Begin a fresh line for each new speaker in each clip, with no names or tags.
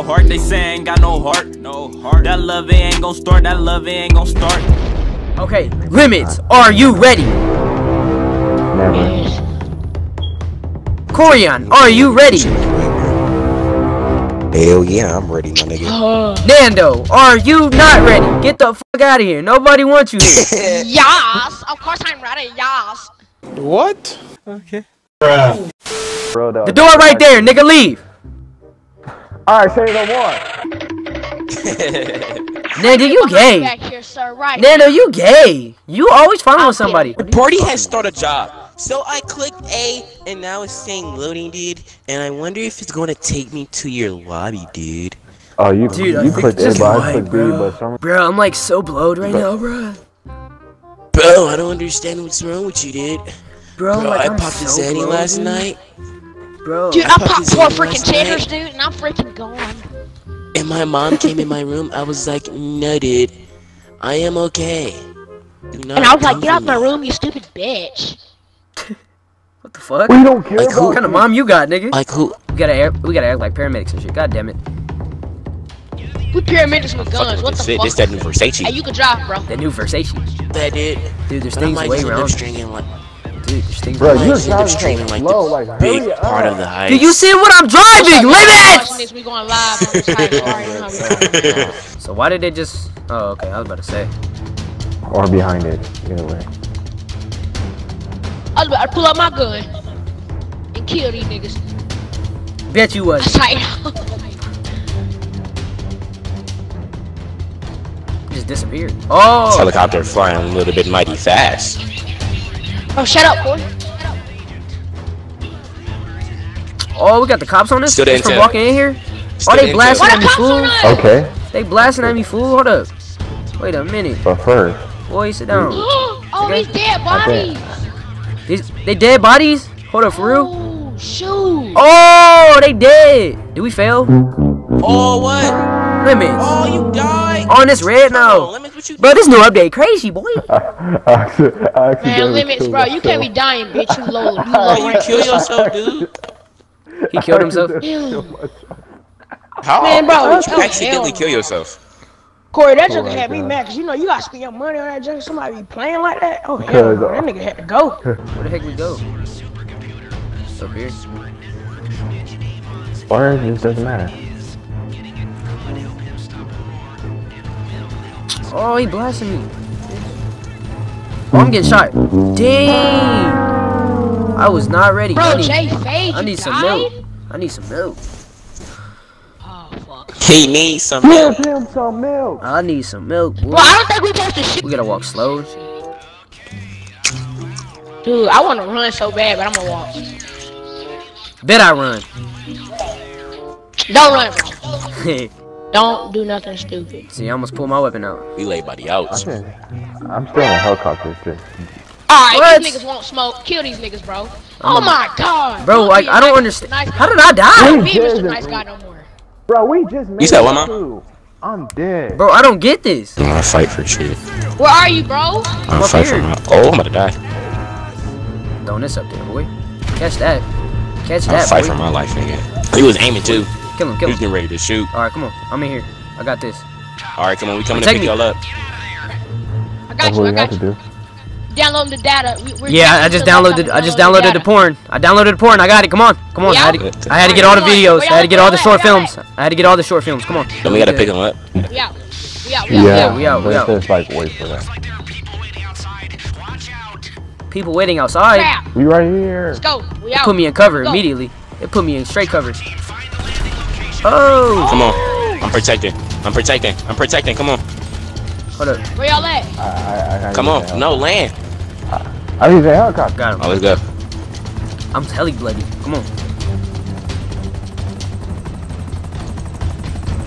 no heart. They say I ain't got no heart. No heart. That love it ain't gon' start. That love it ain't gon' start.
Okay, limits. Are you ready?
Never.
Qoryon, are you ready?
Hell yeah, I'm ready, my nigga.
Nando, are you not ready? Get the fuck out of here. Nobody wants you here.
yes, of course I'm ready. Yes.
What?
okay Bro,
The door right there, nigga, leave.
Alright, say no more.
Nando, you gay.
Back here, sir. Right.
Nando, you gay. You always following somebody.
The party has started a job. So I clicked A, and now it's saying loading, dude. And I wonder if it's gonna take me to your lobby, dude.
Oh, you
Dude,
you clicked
this
A,
is
but I
white,
clicked B,
bro.
but some
Bro, I'm like so blowed right now, bro.
Bro, I don't understand what's wrong with you, dude.
Bro,
Bro,
like
I
I'm
popped
so
a Zanny last night,
Bro,
Dude, I
popped
popped four freaking
last night.
tenders, dude, and I'm freaking gone.
and my mom came in my room. I was like, no, dude. I am okay.
And I was like, get out
of
my room, you stupid bitch.
what the fuck?
we don't care
Like
about
who?
What kind of mom you got, nigga?
Like who?
We gotta act, we gotta act like paramedics and shit. God damn it.
We paramedics with guns. What the fuck?
this that new Versace.
Hey, you can drive, bro.
That new Versace.
that dude.
Dude, there's
But I
things
might
way
just
around.
stringing like,
Dude, there's things
Bro, you're
just end up
driving
like
slow,
the
like,
big
hurry
part of the uh. heist.
Do you see what I'm driving?
Watching
Limits!
we going live on this highway. Alright, you know how we going.
So why did they just? Oh, okay. I was about to say.
Or behind it, either way.
I was about to pull out my gun and kill these niggas.
Bet you was.
Tight.
Just disappeared. Oh.
Helicopter flying a little bit mighty fast.
Oh, shut up, boy.
Oh, we got the cops on us.
Still
Just from walking in here.
Still
Oh, they blasting
Why
at
the
me, fool.
Okay,
They blasting at me, fool. Hold up. Wait a minute.
but first,
Boy, sit down.
oh, these dead
Okay.
bodies.
These they dead bodies. Hold up, for real.
Oh, shoot.
Oh, they dead. Did we fail?
Oh, what?
Limits.
Oh, you died.
On this red
Hold on,
now.
Lemons, what you
Bro, this new update crazy, boy.
I, accident- I
Man, limits,
killed
bro. You can't be dying, bitch. You low, you low
you kill yourself, dude?
He killed himself.
How?
Man, bro,
How would you
oh,
accidentally
hell
kill yourself?
Corey, that joke
my
had me mad, cause you know you gotta spend your money on that joke. Somebody be playing like that. Oh hell, no,
uh,
that nigga had to go.
Where the heck we go? Up here.
Or it just doesn't matter.
Oh, he blasting me. Oh, I'm getting shot. Dang. I was not ready. I
Bro,
need,
Jay Fade,
I need some
died?
milk. I need some milk.
Oh fuck.
He needs some
Give
milk.
him some milk.
I need some milk. Boy.
Well, I don't think we supposed to shoot.
We gotta walk slow.
Dude, I want to run so bad, but I'm gonna walk.
Bet I run.
Don't run, bro.
See,
Don't do nothing stupid.
See, I almost pulled my weapon out.
We lay by the
I
outs.
think I'm still in a helicopter. Just
Alright, these niggas won't smoke. Kill these niggas, bro. Oh my god.
Bro, like, I don't
nice-
understand.
nice
How did I die?
Don't be Mr.
Jesus.
Nice Guy no more.
bro, we just made
said
it
what, Mom?
I'm dead.
Bro, I don't get this.
I'm gonna fight for shit.
Where are you, bro?
I'm gonna
up
fight for
here.
my. Oh, I'm about to die.
Throwing this up there, boy. Catch that. Catch
I'm gonna
that,
fight
boy.
for my life, nigga. He was aiming too.
Kill him, kill
was
him.
getting ready to shoot.
Alright, come on. I'm in here. I got this.
All right, come on, we coming to pick y'all up.
I got
That's
you,
what
I
we have
got
to
you.
do.
Download the data. We, we're
Yeah, I just downloaded.
laptop
I just
download
downloaded the porn. I downloaded the porn. I got it. Come on, come on. I had, to, I had to get all the videos. I had to get all the short films. I had to get all the short films. Come on.
Then we gotta pick him up.
We out. We out. We out.
Yeah,
we
we out, we out.
There's like wait for that.
People waiting outside.
We right here.
Let's go. We out.
Put me in cover immediately. It put me in straight cover. Oh,
Come on. I'm protecting. I'm protecting. I'm protecting. Come on.
hold up.
Where y'all at?
I, I, I, I
Come on. No, land.
hel- I need the helicopter.
Got him.
Oh, let's go.
I'm heli bloody. Come on.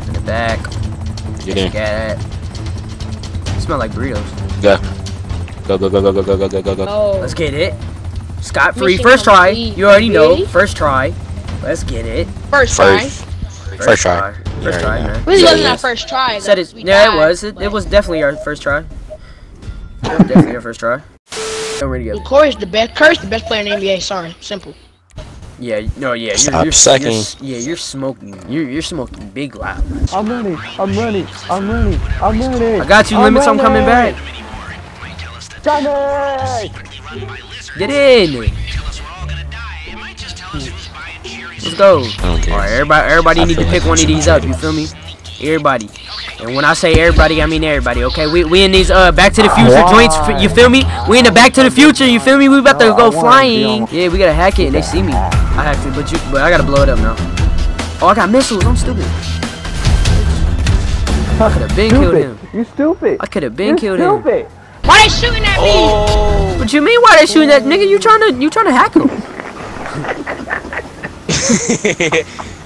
In the back.
Get in.
Got it. Smell like burritos.
Go. Go, go, go, go, go, go, go, go, go, go.
Oh.
Let's get it. Scot free.
Mission
First try.
complete.
You already know. First try. Let's get it.
First try.
First. First try.
First try,
Yeah,
man.
Really
Yeah,
wasn't
yeah.
our first try.
Said
though.
it.
We
Yeah, it was. It, it was definitely our first try. Definitely our first try. I'm ready to go.
Corey's the best. Curry's the best player in the NBA. Sorry, simple.
Yeah, no, yeah. You're,
Stop
you're,
sucking.
You're, yeah, you're smoking. You're you're smoking big loud.
I'm running. I'm running. I'm running. I'm running.
I got you, limits. I'm coming back.
Johnny!
Get in. Let's go. All right, everybody, everybody need to pick
like
one of these up. You feel me? Everybody. And when I say everybody, I mean everybody. Okay, we we in these uh Back to the Future joints. You feel me? We in the Back to the Future. You feel me? We about to go flying. Yeah, we gotta hack it, and they see me. I hacked it, but you, but I gotta blow it up now. Oh, I got missiles. I'm stupid. I could have been killed him.
You stupid.
I could have been
You
killed him.
stupid.
Why they shooting at me?
Oh.
What you mean? Why they shooting at nigga? You trying to you trying to hack him?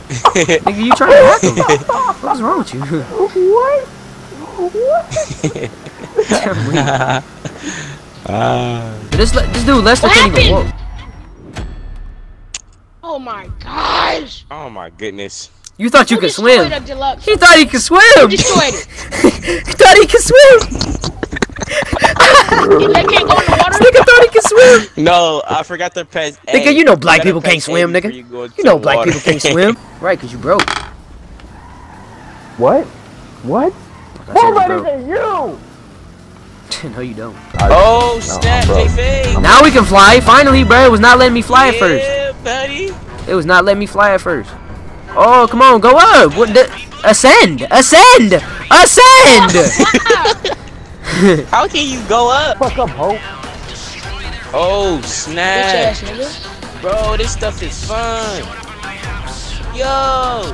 Nigga, you trying to hack him? What's wrong with you?
What?
Ah.
this le- this dude Lester
What
can't even walk.
Oh my gosh!
Oh my goodness.
You thought you
Who
could swim?
a?
He thought he could swim.
Who destroyed it?
he thought he could swim.
They can't go in the water.
Nigga thought he could swim.
No, I forgot to press A.
Nigga, you know black people can't swim, nigga.
You,
You know black
water.
people can't swim. Right, cause you broke.
What? What?
Like I said, you
Nobody than you!
no, you don't.
Oh snap,
bro.
J-Fade.
Now we can fly. Finally, bro. It was not letting me fly at first.
Yeah, buddy.
It was not letting me fly at first. Oh, come on, go up. What the? Ascend! Ascend! Ascend!
How can you go up?
Fuck up, ho.
Oh snap, bro, this stuff is fun. Yo,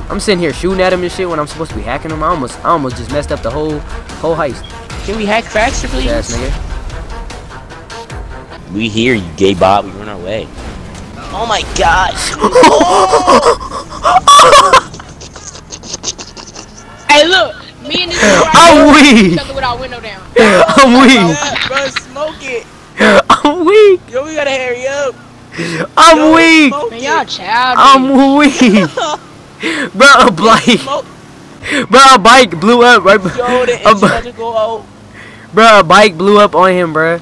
I'm sitting here shooting at him and shit when I'm supposed to be hacking him. I almost, I almost just messed up the whole, whole heist.
can we hack faster, please?
Ass nigga.
We hear you, gay Bob. We run our way. Oh my god.
Hey, look. Me and this nigga
I'm
right here,
weak.
each other with our window down.
I'm weak.
bro, smoke it.
I'm weak.
Yo, we gotta hurry up.
I'm
Yo,
weak.
Man, y'all childish.
I'm weak. Bro, a bike. Bro, a bike blew up right. b-
Yo, the
a
engine's
bi-
about to go out.
Bro, a bike blew up on him, bro.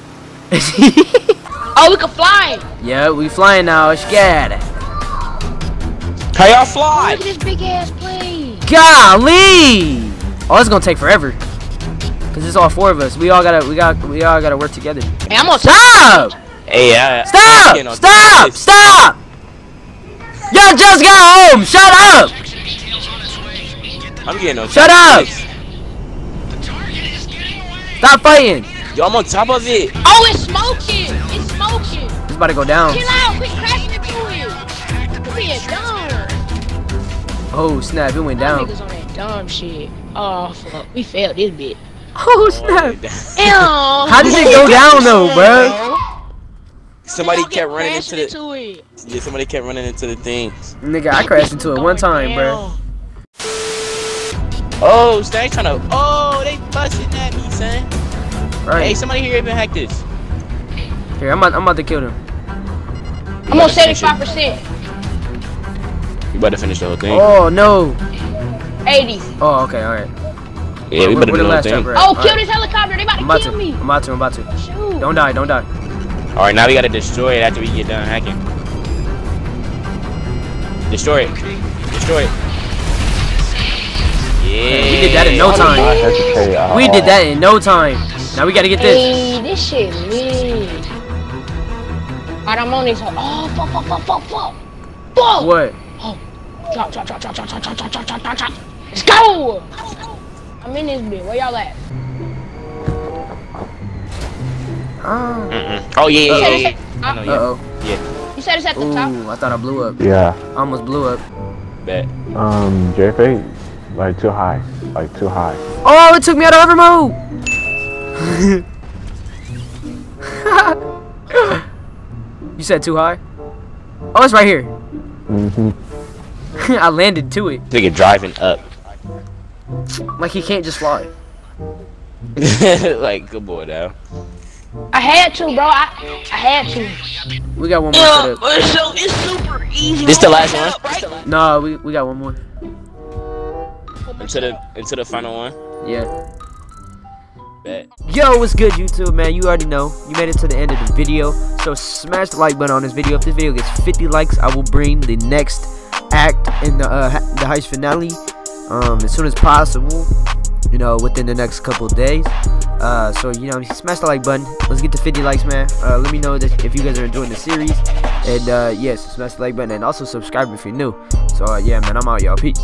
Oh, we can fly.
yeah, we flying now. Scared.
How y'all
Look
fly?
at this big ass plane.
Golly! Oh, it's gonna take forever. Cause it's all four of us. We all gotta, we got, we all gotta work together.
Hey, I'm on
Stop!
Hey, I,
Stop!
You
Stop! Stop! Y'all just got home. Shut up!
I'm getting on
Shut
top of
up!
this.
Stop fighting.
Yo, I'm on top of it.
Oh, it's smoking. It's smoking.
It's about to go down.
Chill out. Quit crashing into it. Quit being dumb.
Oh snap! It went down.
niggas on that dumb shit. Oh, fuck. We failed this bit.
Oh, oh snap!
Ew.
How did it go down though, bro?
Somebody kept running into the.
into it.
Yeah, somebody kept running into the things.
Nigga, I crashed into it one time, bro.
Oh, Stag trying to. Oh, they busting at me, son.
Right.
Hey, somebody here even hacked this.
Here, I'm about, I'm about to kill them.
I'm on 75%.
We about to finish the whole thing.
Oh no.
80.
Oh okay, all right.
yeah, we
Where-
better
where
do
the
the
last
thing.
chopper at?
Oh,
All
kill
right.
this helicopter. They about
I'm
to
about
kill
to.
me.
I'm about to. I'm about to.
Shoot.
Don't die. Don't die.
All right, now we gotta destroy it after we get done hacking. Destroy it. Destroy it. Yeah.
we did that in no time.
hesitate at
We did that in no time. Now we gotta get this.
Hey, this shit lit. Alright, I'm on this. hoe. Oh, fuck, fuck, fuck, fuck, fuck. Fuck.
What?
Drop, drop, drop, drop, drop, drop, drop, drop, drop, drop, drop, drop. Let's go. I'm in this bit. Where y'all at?
Oh.
Mm-mm. Oh yeah, yeah, yeah, yeah. I
Uh
know,
Uh
yeah.
oh.
You said it's at the top.
Ooh, I thought I blew up.
Yeah.
I almost blew up.
Bet.
Um, JFA, like too high. Like too high.
Oh, it took me out of hover mode. you said too high? Oh, it's right here.
Mm-hmm.
I landed to it.
Nigga driving up.
Like he can't just fly.
like, good boy now.
I had to, bro. I, I had to.
We got one more set up.
but so it's super easy.
This the last one?
No, we, we got one more.
Into the into the final one.
Yeah.
Bet.
Yo, what's good, YouTube, man? You already know. You made it to the end of the video. So smash the like button on this video. If this video gets 50 likes, I will bring the next act in the uh, the heist finale um, as soon as possible. You know, within the next couple days. Uh, so you know, smash the like button. Let's get to 50 likes, man. Uh, let me know that if you guys are enjoying the series. And uh, yes, smash the like button and also subscribe if you're new. So uh, yeah, man, I'm out, y'all. Peace.